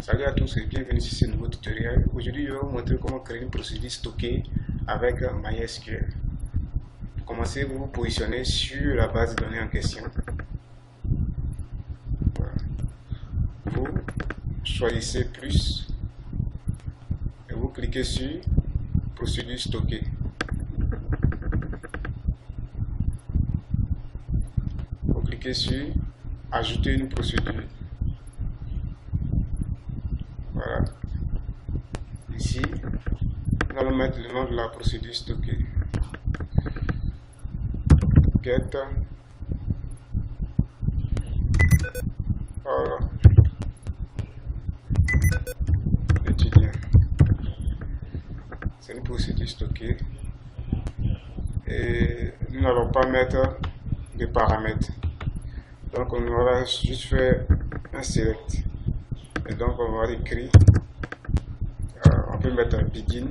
Salut à tous et bienvenue sur ce nouveau tutoriel. Aujourd'hui, je vais vous montrer comment créer une procédure stockée avec MySQL. Pour commencer, vous vous positionnez sur la base de données en question. Vous choisissez plus et vous cliquez sur procédure stockée. Vous cliquez sur ajouter une procédure. Voilà. Ici, nous allons mettre le nom de la procédure stockée. Get. Voilà. Étudiant. C'est une procédure stockée. Et nous n'allons pas mettre de paramètres. Donc on va juste faire un select. Et donc on va écrire, euh, on peut mettre un begin.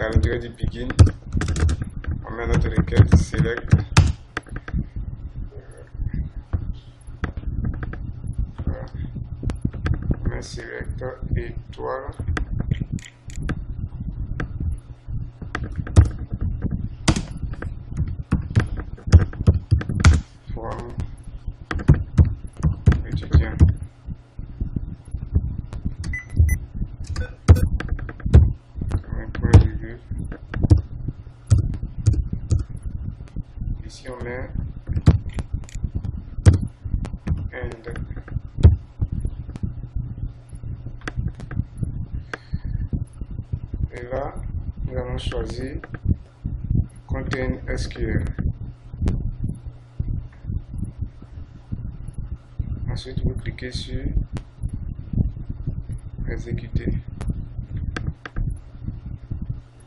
Et à l'intérieur du begin, on met notre requête select. On met select étoile. From étudiant. un point virgule. Ici on met end. Et nous allons choisir contain SQL. Ensuite, vous cliquez sur exécuter.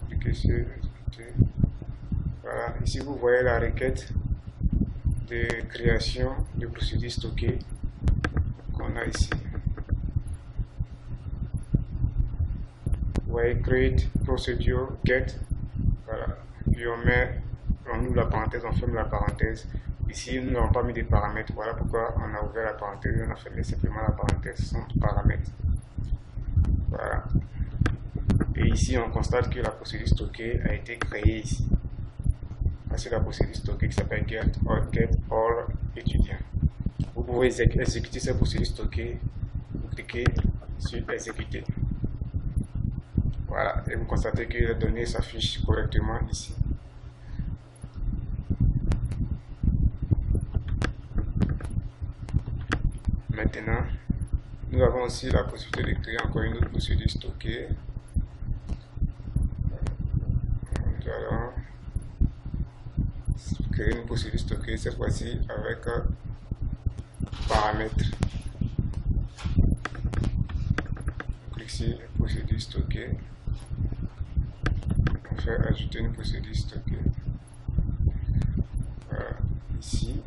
Cliquez sur exécuter. Voilà, ici vous voyez la requête de création de procédures stockées qu'on a ici. Vous voyez create procedure get. Voilà, puis on met, on ouvre la parenthèse, on ferme la parenthèse. Ici, nous n'avons pas mis de paramètres. Voilà pourquoi on a ouvert la parenthèse on a fermé simplement la parenthèse sans paramètres. Voilà. Et ici, on constate que la procédure stockée a été créée ici. C'est la procédure stockée qui s'appelle get all, get all étudiant. Vous pouvez exécuter cette procédure stockée. Vous cliquez sur exécuter. Voilà. Et vous constatez que les données s'affichent correctement ici. Maintenant, nous avons aussi la possibilité de créer encore une autre procédure stockée. Nous allons créer une procédure stockée, cette fois-ci avec paramètres. Clique sur procédure stockée. On fait ajouter une procédure stockée. Ici,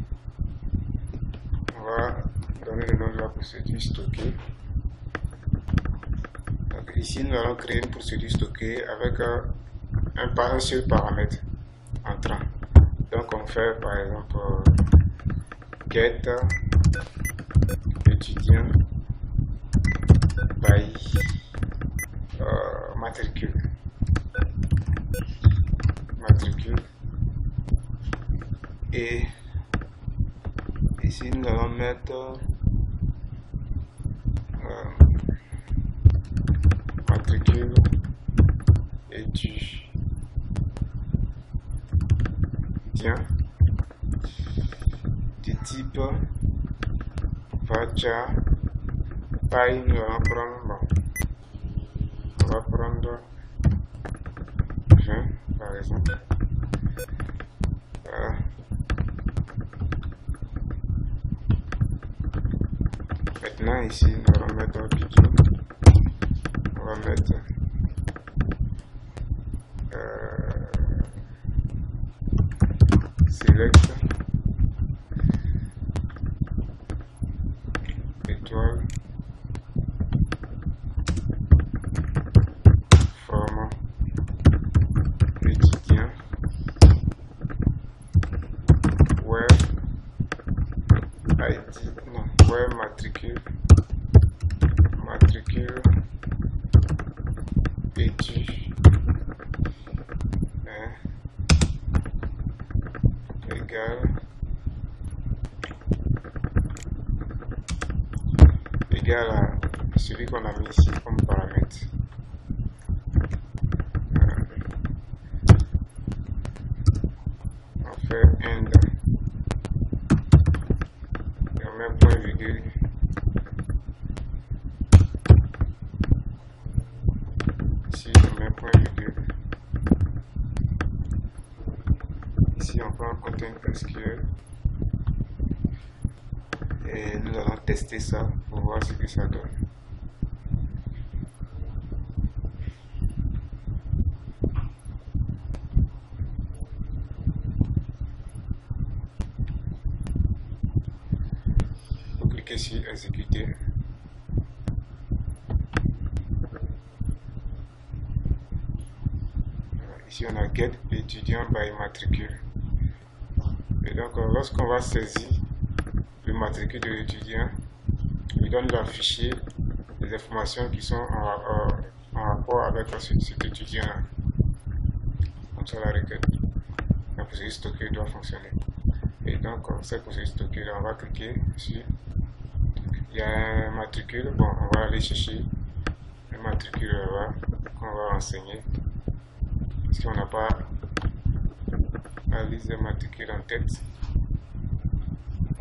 on va donner le nom de la procédure stockée. Ici, nous allons créer une procédure stockée avec un, un, un seul paramètre entrant. Donc on fait par exemple get étudiant by euh, matricule. Matricule. Et ici nous allons mettre matricule étudiant de type Vacha taille nous allons prendre on va prendre 20 par exemple voilà. Maintenant ici nous allons mettre un bidon on va mettre euh, select étoile format étudiant where ID non where matricule matricule études hein, égal égal celui qu'on a mis ici comme paramètre. On fait end et on met point virgule ici on met point virgule ici on prend content SQL et nous allons tester ça pour voir ce que ça donne. Vous cliquez sur exécuter. Ici on a get étudiant by matricule. Et donc lorsqu'on va saisir le matricule de l'étudiant, il doit nous afficher les informations qui sont en, rapport avec cet étudiant. Comme ça, la requête, la procédure stockée doit fonctionner. Et donc, cette procédure stockée, on va cliquer sur. Il y a un matricule, bon, on va aller chercher le matricule là qu'on va renseigner. Parce qu'on n'a pas la liste des matricules en tête.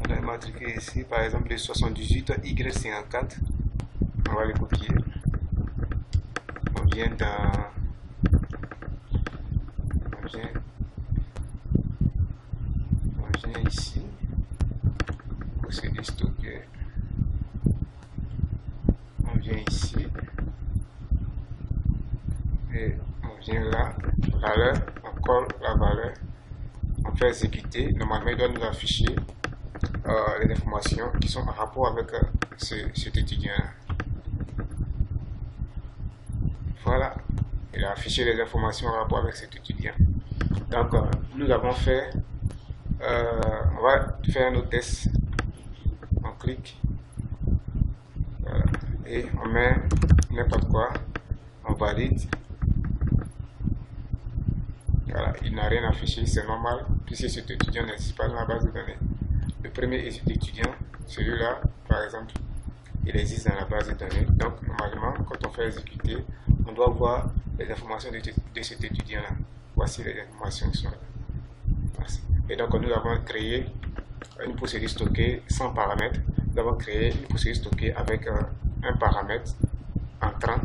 On a matriculé ici, par exemple, les 78 Y54. On va les copier. On vient dans. On vient, on vient ici. Procédé stocké. On vient ici. Et on vient là. Valeur. On colle la valeur. On fait exécuter. Normalement, il doit nous afficher euh, les informations qui sont en rapport avec euh, ce, cet étudiant. Voilà, il a affiché les informations en rapport avec cet étudiant. Donc, euh, nous avons fait, on va faire nos tests. On clique, et on met n'importe quoi, on valide. Voilà, il n'a rien affiché, c'est normal, puisque cet étudiant n'existe pas dans la base de données le premier étudiant, celui-là, par exemple, il existe dans la base de données. Donc, normalement, quand on fait exécuter, on doit voir les informations de, cet étudiant-là. Voici les informations qui sont là. Et donc, nous avons créé une procédure stockée sans paramètres. Nous avons créé une procédure stockée avec euh, un paramètre entrant.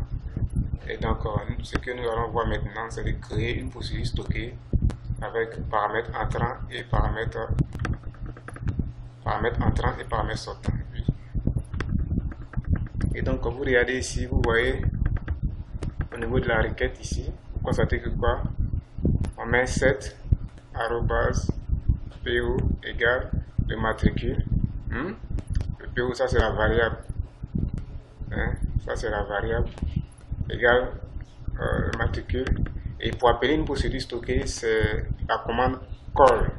Et donc, euh, ce que nous allons voir maintenant, c'est de créer une procédure stockée avec paramètre entrant et paramètre paramètres entrant et paramètres sortant. Et donc, quand vous regardez ici, vous voyez au niveau de la requête ici, vous constatez que quoi? On met 7 arrobas PO égale le matricule. Hmm? Le PO, ça c'est la variable. Hein? Ça c'est la variable égale euh, le matricule. Et pour appeler une procédure stockée, c'est la commande call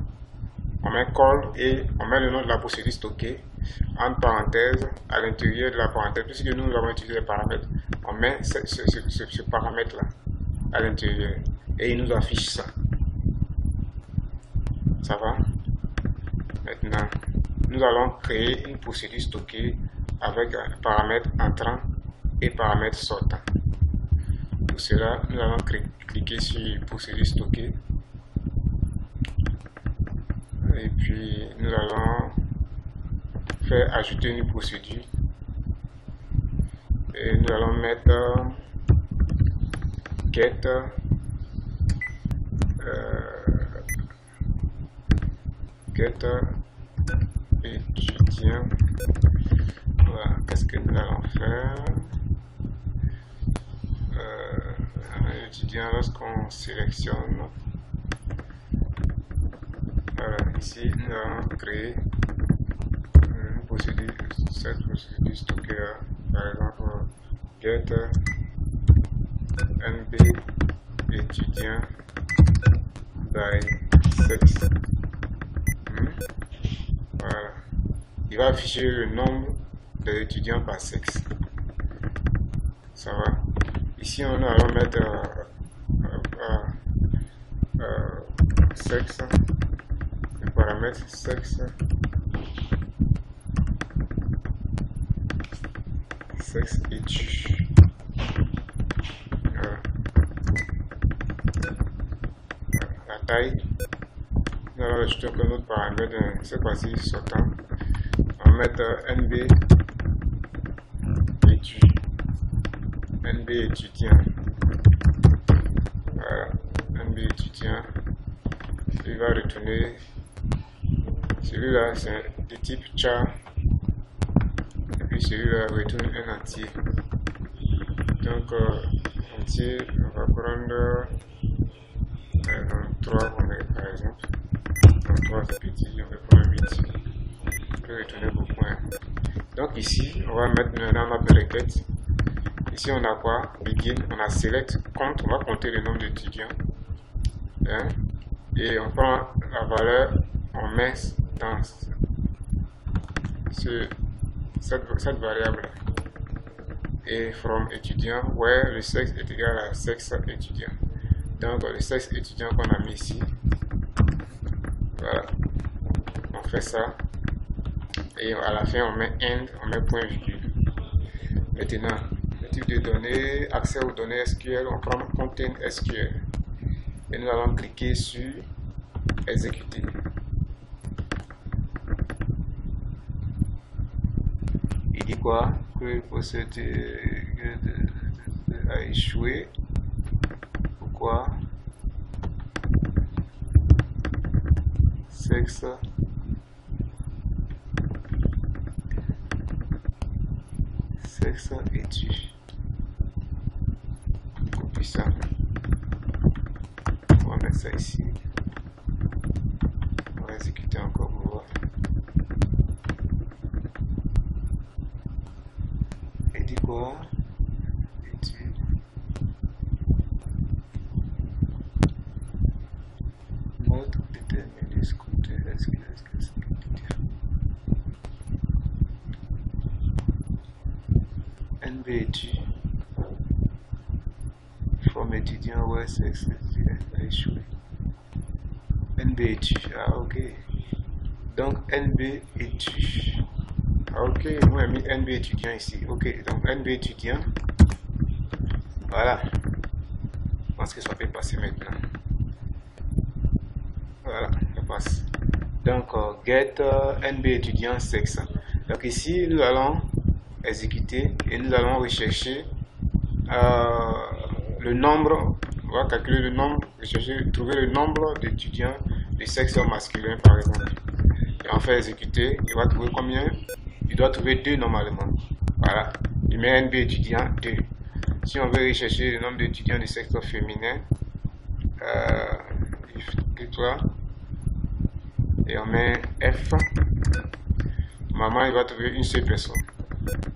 on met call et on met le nom de la procédure stockée en parenthèse à l'intérieur de la parenthèse. Puisque nous avons utilisé les paramètres, on met ce, ce, ce, ce paramètre là à l'intérieur et il nous affiche ça. Ça va? Maintenant, nous allons créer une procédure stockée avec un paramètre entrant et paramètre sortant. Pour cela, nous allons cliquer sur procédure stockée et puis nous allons faire ajouter une procédure. Et nous allons mettre get euh, étudiant voilà qu'est-ce que nous allons faire? Euh, étudiant lorsqu'on sélectionne voilà, ici nous allons créer une procédure, cette procédure par exemple get nb étudiant by sexe. Hmm? Voilà. Il va afficher le nombre d'étudiants par sexe. Ça va? Ici, on allons mettre euh, euh, sexe, le paramètre sexe, sexe et tu. La taille. Nous allons ajouter un autre paramètre, cette fois-ci sortant. On va mettre NB étude. NB étudiant. Voilà, NB étudiant. Il va retourner. Celui-là, c'est de type char. Et puis celui-là retourne un entier. Donc, euh, entier, on va prendre 3 par exemple. 3 c'est petit, on va prendre 8. On peut retourner beaucoup. Hein. Donc ici, on va mettre maintenant notre requête. Ici, on a quoi? Begin, on a select, compte, on va compter le nombre d'étudiants. Hein? Et on prend la valeur, on met cette, variable et from étudiant where le sexe est égal à sexe étudiant. Donc le sexe étudiant qu'on a mis ici, on fait ça et à la fin on met end, on met point virgule. Maintenant, le type de données, accès aux données SQL, on prend content SQL et nous allons cliquer sur exécuter. Il dit quoi Que procédé a échoué. Pourquoi? Sexe. Sexe et tu. Copie ça. On va mettre ça ici. On va exécuter encore pour voir. Et dit quoi Étude. Mode déterminé, scrutin, est-ce que est-ce que c'est NB étude. Forme étudiant, ouais, c'est NB étude, ah ok. Donc NB étude. Ah, ok, moi j'ai mis NB étudiant ici. Ok, donc NB étudiant. Voilà. Je pense que ça peut passer maintenant. Voilà, ça passe. Donc, euh, get euh, NB étudiant sexe. Donc ici, nous allons exécuter et nous allons rechercher euh, le nombre, on va calculer le nombre, rechercher, trouver le nombre d'étudiants de sexe masculin par exemple. Et on fait exécuter, il va trouver combien? Il doit trouver 2 normalement. Voilà, il met NB étudiant 2. Si on veut rechercher le nombre d'étudiants de sexe féminin, euh, clique là et on met F. Maman, il va trouver une seule personne.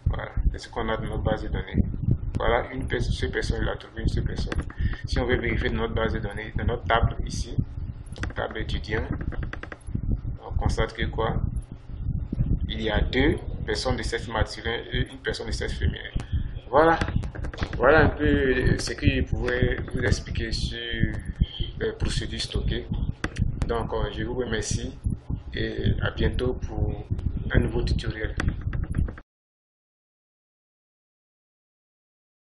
Voilà, c'est ce qu'on a dans notre base de données. Voilà, une seule personne, il a trouvé une seule personne. Si on veut vérifier dans notre base de données, dans notre table ici, table étudiant, on constate que quoi? Il y a deux personnes de sexe masculin et une personne de sexe féminin. Voilà, voilà un peu ce que je pouvais vous expliquer sur les procédures stockées. Donc, je vous remercie et à bientôt pour un nouveau tutoriel.